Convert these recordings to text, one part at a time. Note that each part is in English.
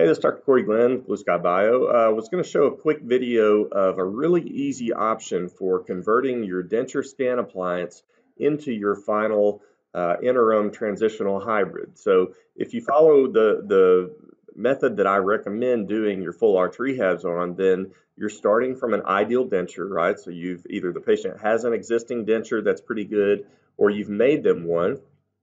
Hey, this is Dr. Cory Glenn, Blue Sky Bio. I uh, was going to show a quick video of a really easy option for converting your denture scan appliance into your final uh, interim transitional hybrid. So if you follow the, the method that I recommend doing your full arch rehabs on, then you're starting from an ideal denture, right? So you've either the patient has an existing denture that's pretty good, or you've made them one,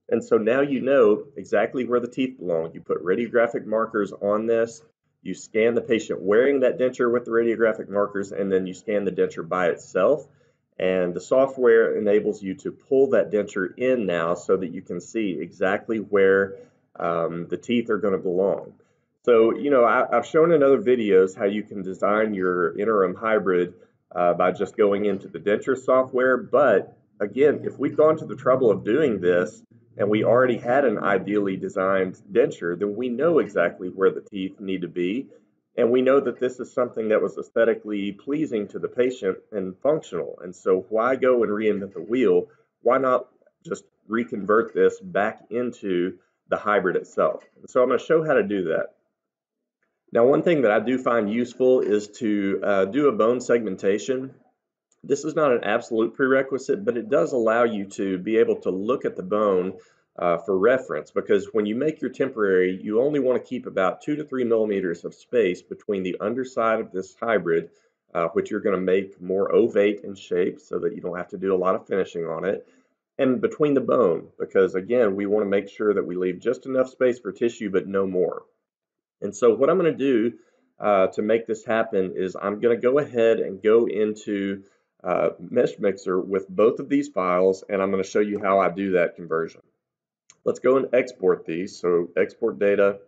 and so now you know exactly where the teeth belong. You put radiographic markers on this, you scan the patient wearing that denture with the radiographic markers, and then you scan the denture by itself. And the software enables you to pull that denture in now so that you can see exactly where um, the teeth are going to belong. So, you know, I, have shown in other videos how you can design your interim hybrid uh, by just going into the denture software. But again, if we've gone to the trouble of doing this, and we already had an ideally designed denture, then we know exactly where the teeth need to be. And we know that this is something that was aesthetically pleasing to the patient and functional. And so, why go and reinvent the wheel? Why not just reconvert this back into the hybrid itself? So, I'm going to show how to do that. Now, one thing that I do find useful is to uh, do a bone segmentation. This is not an absolute prerequisite, but it does allow you to be able to look at the bone uh, for reference because when you make your temporary, you only want to keep about two to three millimeters of space between the underside of this hybrid, uh, which you're going to make more ovate in shape so that you don't have to do a lot of finishing on it, and between the bone because again, we want to make sure that we leave just enough space for tissue but no more. And so what I'm going to do uh, to make this happen is I'm going to go ahead and go into uh, Mesh Mixer with both of these files, and I'm going to show you how I do that conversion. Let's go and export these. So export data.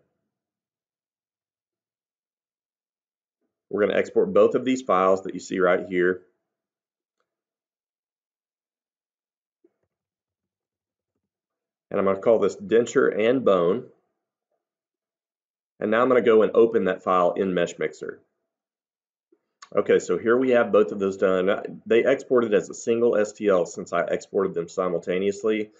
We're going to export both of these files that you see right here. And I'm going to call this denture and bone. And now I'm going to go and open that file in Mesh Mixer. Okay, so here we have both of those done. They exported as a single STL since I exported them simultaneously,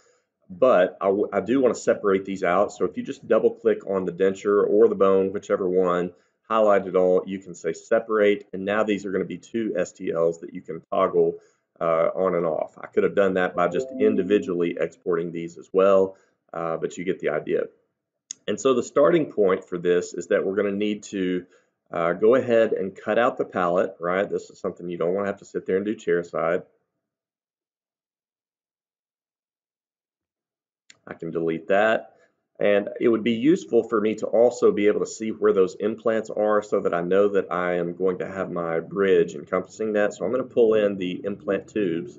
but I, I do want to separate these out. So if you just double click on the denture or the bone, whichever one, highlight it all, you can say separate, and now these are going to be two STLs that you can toggle uh, on and off. I could have done that by just individually exporting these as well, uh, but you get the idea. And so the starting point for this is that we're going to need to uh, go ahead and cut out the palate, right? This is something you don't want to have to sit there and do chair side. I can delete that. And it would be useful for me to also be able to see where those implants are so that I know that I am going to have my bridge encompassing that. So I'm going to pull in the implant tubes.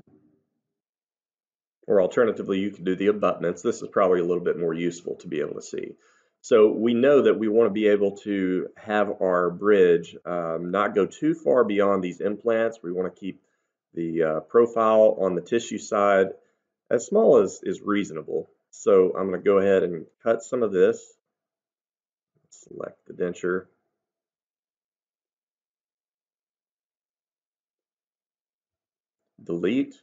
Or alternatively, you can do the abutments. This is probably a little bit more useful to be able to see. So we know that we want to be able to have our bridge um, not go too far beyond these implants. We want to keep the uh, profile on the tissue side as small as is reasonable. So I'm going to go ahead and cut some of this. Select the denture. Delete.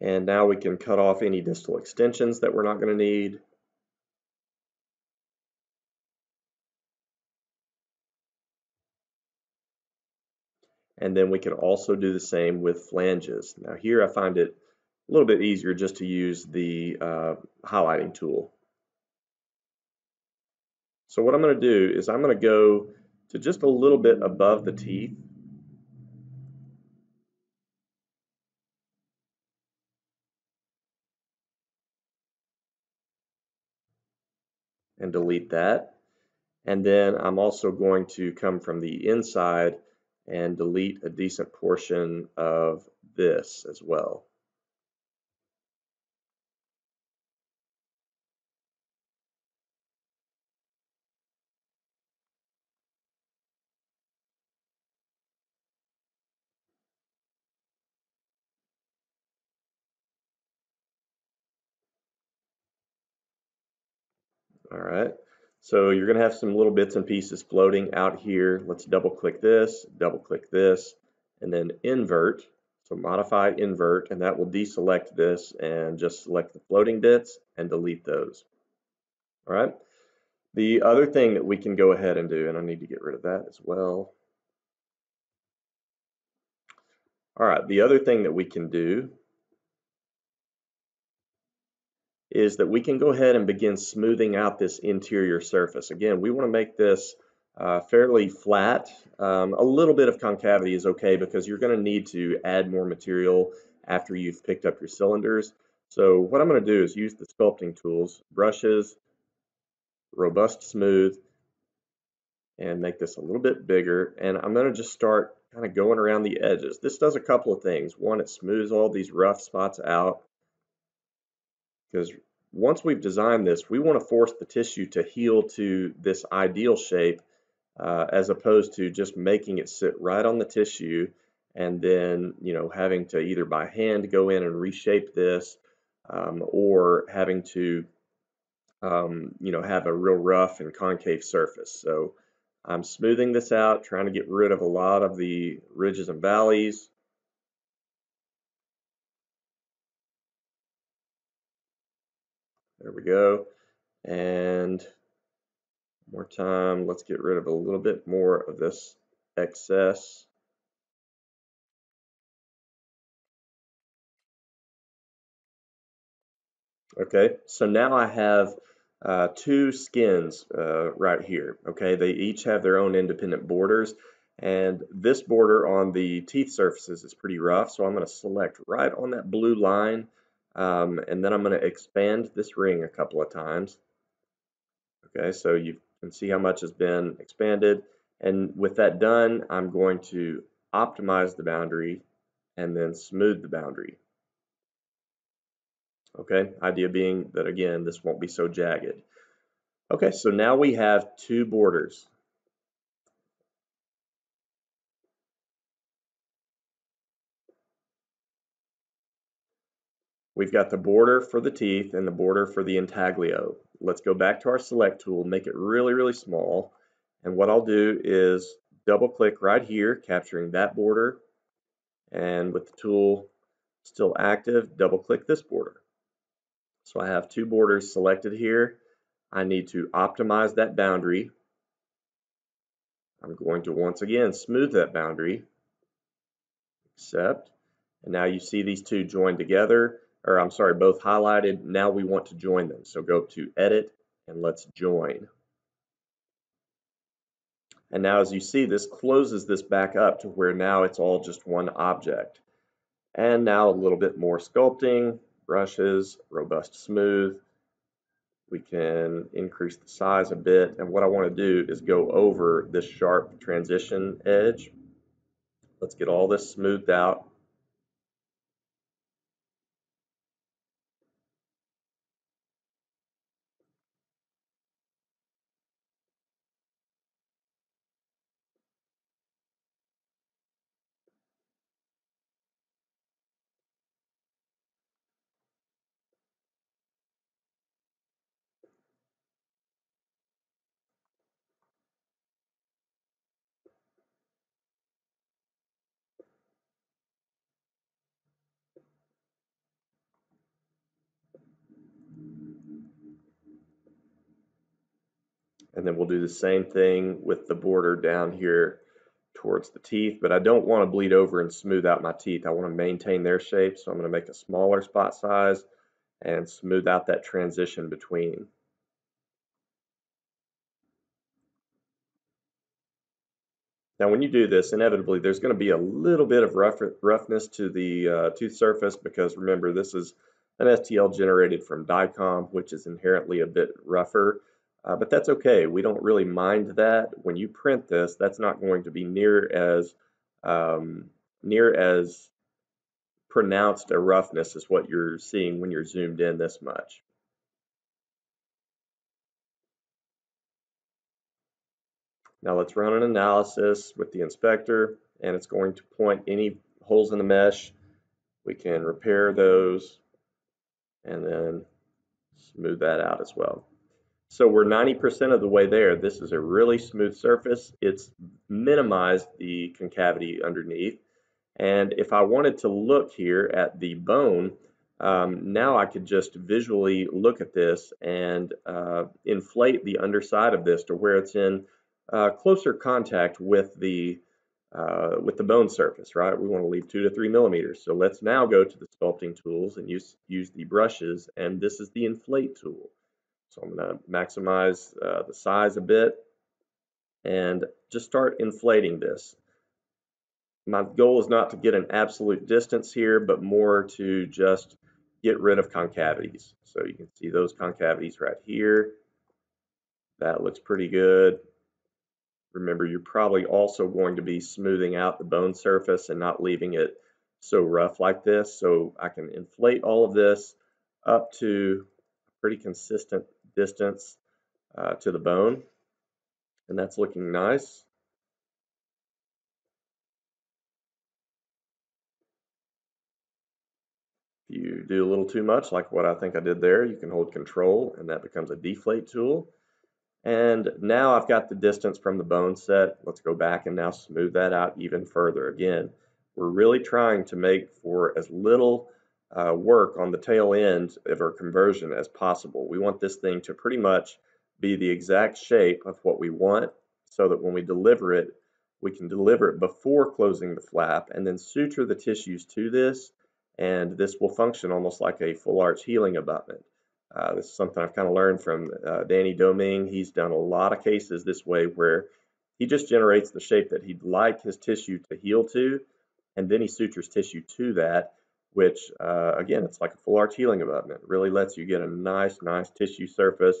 And now we can cut off any distal extensions that we're not going to need. And then we can also do the same with flanges. Now here I find it a little bit easier just to use the uh, highlighting tool. So what I'm going to do is I'm going to go to just a little bit above the teeth and delete that. And then I'm also going to come from the inside and delete a decent portion of this as well. All right. So you're going to have some little bits and pieces floating out here. Let's double click this, double click this, and then invert So modify invert, and that will deselect this and just select the floating bits and delete those. All right. The other thing that we can go ahead and do, and I need to get rid of that as well. All right, the other thing that we can do is that we can go ahead and begin smoothing out this interior surface. Again, we want to make this uh, fairly flat. Um, a little bit of concavity is okay because you're going to need to add more material after you've picked up your cylinders. So what I'm going to do is use the sculpting tools, brushes, robust smooth, and make this a little bit bigger. And I'm going to just start kind of going around the edges. This does a couple of things. One, it smooths all these rough spots out because once we've designed this, we want to force the tissue to heal to this ideal shape uh, as opposed to just making it sit right on the tissue and then you know having to either by hand go in and reshape this um, or having to um, you know have a real rough and concave surface. So I'm smoothing this out trying to get rid of a lot of the ridges and valleys there we go and more time. Let's get rid of a little bit more of this excess. Okay, so now I have uh, two skins uh, right here. Okay, they each have their own independent borders. And this border on the teeth surfaces is pretty rough, so I'm going to select right on that blue line, um, and then I'm going to expand this ring a couple of times. Okay, so you can see how much has been expanded. And with that done, I'm going to optimize the boundary and then smooth the boundary. Okay, idea being that again, this won't be so jagged. Okay, so now we have two borders. We've got the border for the teeth and the border for the intaglio. Let's go back to our select tool, make it really, really small. And what I'll do is double click right here, capturing that border. And with the tool still active, double click this border. So I have two borders selected here. I need to optimize that boundary. I'm going to once again smooth that boundary, accept, and now you see these two joined together or I'm sorry, both highlighted. Now we want to join them. So go to edit and let's join. And now as you see, this closes this back up to where now it's all just one object. And now a little bit more sculpting, brushes, robust smooth. We can increase the size a bit. And what I want to do is go over this sharp transition edge. Let's get all this smoothed out. And then we'll do the same thing with the border down here towards the teeth, but I don't want to bleed over and smooth out my teeth. I want to maintain their shape, so I'm going to make a smaller spot size and smooth out that transition between. Now when you do this, inevitably there's going to be a little bit of rough, roughness to the uh, tooth surface because remember this is an STL generated from DICOM, which is inherently a bit rougher. Uh, but that's okay. We don't really mind that. When you print this, that's not going to be near as um, near as pronounced a roughness as what you're seeing when you're zoomed in this much. Now let's run an analysis with the inspector and it's going to point any holes in the mesh. We can repair those and then smooth that out as well. So we're 90% of the way there. This is a really smooth surface. It's minimized the concavity underneath. And if I wanted to look here at the bone, um, now I could just visually look at this and uh, inflate the underside of this to where it's in uh, closer contact with the uh, with the bone surface, right? We want to leave two to three millimeters. So let's now go to the sculpting tools and use, use the brushes, and this is the inflate tool. So I'm going to maximize uh, the size a bit and just start inflating this. My goal is not to get an absolute distance here, but more to just get rid of concavities. So you can see those concavities right here. That looks pretty good. Remember, you're probably also going to be smoothing out the bone surface and not leaving it so rough like this. So I can inflate all of this up to a pretty consistent distance uh, to the bone. And that's looking nice. If you do a little too much, like what I think I did there, you can hold control and that becomes a deflate tool. And now I've got the distance from the bone set. Let's go back and now smooth that out even further. Again, we're really trying to make for as little uh, work on the tail end of our conversion as possible. We want this thing to pretty much be the exact shape of what we want so that when we deliver it, we can deliver it before closing the flap and then suture the tissues to this and this will function almost like a full arch healing abutment. Uh, this is something I've kind of learned from uh, Danny Domingue. He's done a lot of cases this way where he just generates the shape that he'd like his tissue to heal to, and then he sutures tissue to that, which, uh, again, it's like a full arch healing abutment. It really lets you get a nice, nice tissue surface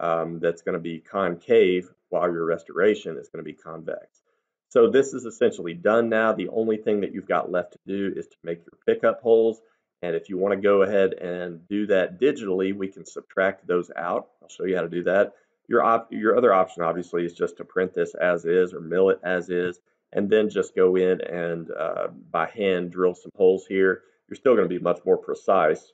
um, that's going to be concave while your restoration is going to be convex. So this is essentially done now. The only thing that you've got left to do is to make your pickup holes and if you want to go ahead and do that digitally, we can subtract those out. I'll show you how to do that. Your, op your other option, obviously, is just to print this as is or mill it as is, and then just go in and uh, by hand drill some holes here. You're still going to be much more precise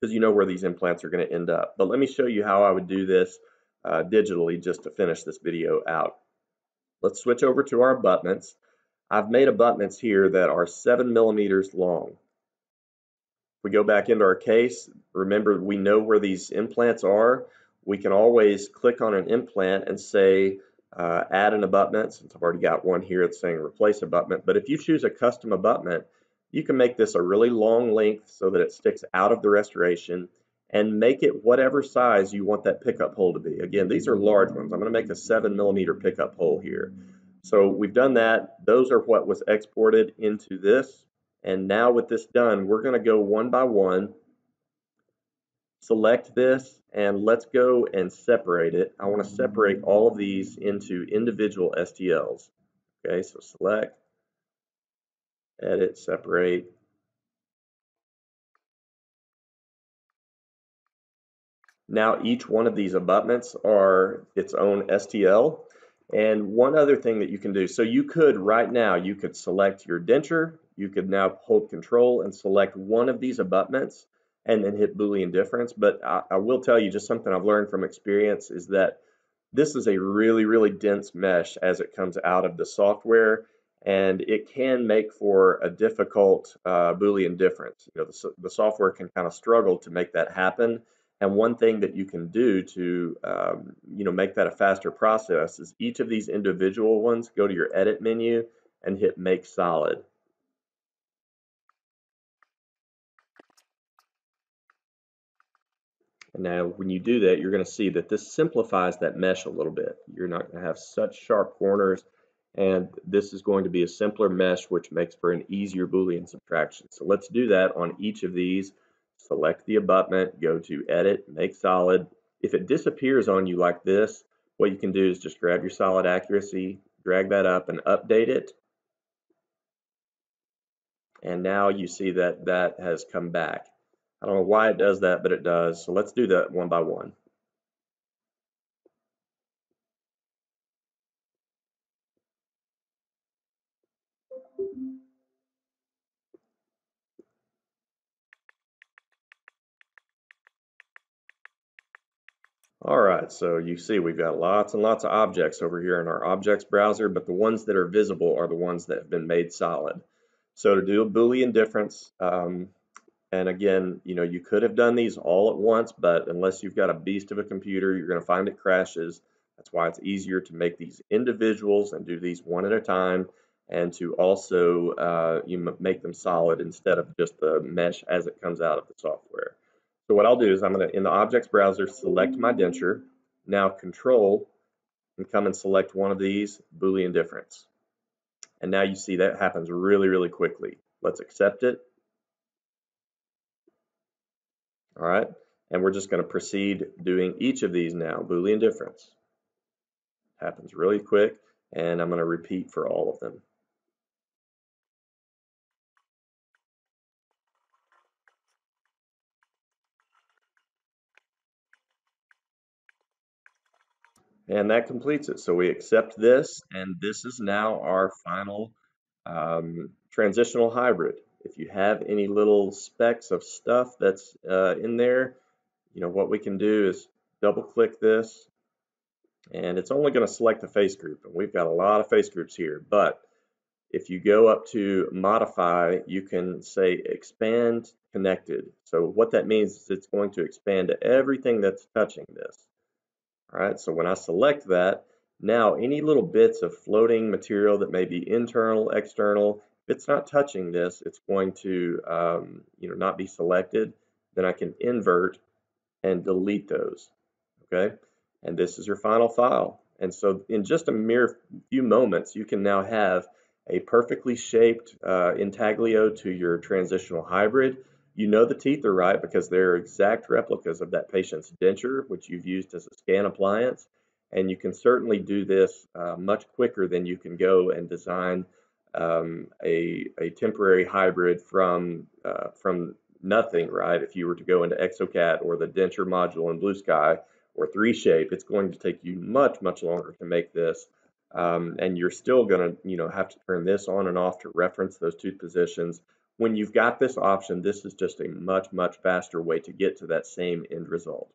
because you know where these implants are going to end up. But let me show you how I would do this uh, digitally just to finish this video out. Let's switch over to our abutments. I've made abutments here that are seven millimeters long we go back into our case, remember we know where these implants are. We can always click on an implant and say uh, add an abutment, since I've already got one here that's saying replace abutment. But if you choose a custom abutment, you can make this a really long length so that it sticks out of the restoration and make it whatever size you want that pickup hole to be. Again, these are large ones. I'm going to make a 7 millimeter pickup hole here. So we've done that. Those are what was exported into this. And now with this done, we're going to go one by one, select this, and let's go and separate it. I want to separate all of these into individual STLs. Okay, so select, edit, separate. Now each one of these abutments are its own STL. And one other thing that you can do, so you could right now, you could select your denture, you could now hold control and select one of these abutments and then hit Boolean difference. But I, I, will tell you just something I've learned from experience is that this is a really, really dense mesh as it comes out of the software, and it can make for a difficult uh, Boolean difference. You know, the, the software can kind of struggle to make that happen. And one thing that you can do to, um, you know, make that a faster process is each of these individual ones, go to your edit menu and hit make solid. And now when you do that, you're going to see that this simplifies that mesh a little bit. You're not going to have such sharp corners and this is going to be a simpler mesh which makes for an easier Boolean subtraction. So let's do that on each of these. Select the abutment, go to edit, make solid. If it disappears on you like this, what you can do is just grab your solid accuracy, drag that up and update it. And now you see that that has come back. I don't know why it does that, but it does. So let's do that one by one. All right, so you see we've got lots and lots of objects over here in our objects browser, but the ones that are visible are the ones that have been made solid. So to do a Boolean difference, um, and again, you know, you could have done these all at once, but unless you've got a beast of a computer, you're going to find it crashes. That's why it's easier to make these individuals and do these one at a time and to also uh, you make them solid instead of just the mesh as it comes out of the software. So what I'll do is I'm going to, in the objects browser, select my denture, now control, and come and select one of these, Boolean difference. And now you see that happens really, really quickly. Let's accept it. All right, and we're just going to proceed doing each of these now, Boolean difference. Happens really quick, and I'm going to repeat for all of them. And that completes it. So we accept this, and this is now our final um, transitional hybrid. If you have any little specks of stuff that's uh, in there, you know, what we can do is double click this, and it's only going to select the face group. And we've got a lot of face groups here, but if you go up to modify, you can say expand connected. So what that means is it's going to expand to everything that's touching this. All right, so when I select that, now any little bits of floating material that may be internal, external, if it's not touching this, it's going to um, you know, not be selected. Then I can invert and delete those, okay? And this is your final file. And so in just a mere few moments, you can now have a perfectly shaped uh, intaglio to your transitional hybrid you know the teeth are right because they're exact replicas of that patient's denture, which you've used as a scan appliance. And you can certainly do this uh, much quicker than you can go and design um, a, a temporary hybrid from, uh, from nothing, right? If you were to go into exocad or the denture module in Blue Sky or 3Shape, it's going to take you much, much longer to make this. Um, and you're still going to, you know, have to turn this on and off to reference those tooth positions when you've got this option, this is just a much, much faster way to get to that same end result.